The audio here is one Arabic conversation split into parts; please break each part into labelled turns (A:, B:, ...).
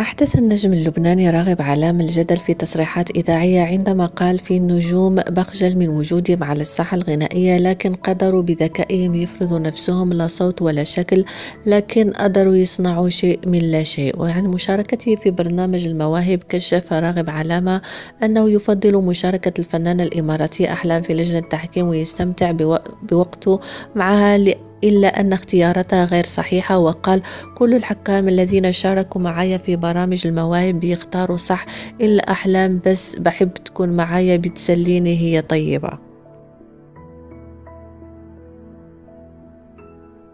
A: أحدث النجم اللبناني راغب علام الجدل في تصريحات إذاعية عندما قال في النجوم بخجل من وجودهم على الساحة الغنائية لكن قدروا بذكائهم يفرضوا نفسهم لا صوت ولا شكل لكن قدروا يصنعوا شيء من لا شيء. وعن مشاركته في برنامج المواهب كشف راغب علامة أنه يفضل مشاركة الفنانة الإماراتية أحلام في لجنة التحكيم ويستمتع بوقته معها إلا أن اختياراتها غير صحيحة. وقال كل الحكام الذين شاركوا معايا في برامج المواهب بيختاروا صح. إلا أحلام بس بحب تكون معايا بتسليني هي طيبة.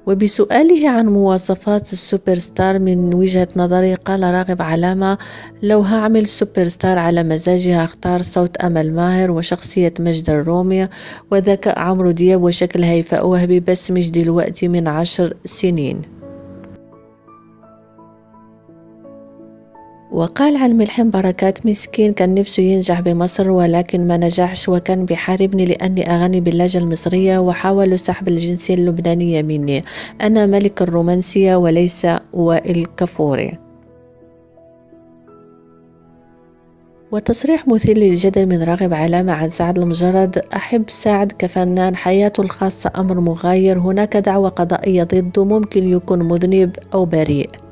A: وبسؤاله عن مواصفات السوبر ستار من وجهة نظري قال راغب علامة لو هعمل سوبر ستار على مزاجي هختار صوت أمل ماهر وشخصية ماجدة الرومي وذكاء عمرو دياب وشكل هيفاء وهبي بس مش دلوقتي من عشر سنين. وقال عن ملحم بركات مسكين كان نفسه ينجح بمصر ولكن ما نجحش وكان بيحاربني لأني أغني باللهجة المصرية وحاولوا سحب الجنسية اللبنانية مني. أنا ملك الرومانسية وليس وائل كفوري. وتصريح مثير للجدل من راغب علامة عن سعد المجرد أحب سعد كفنان حياته الخاصة أمر مغاير هناك دعوة قضائية ضده ممكن يكون مذنب أو بريء.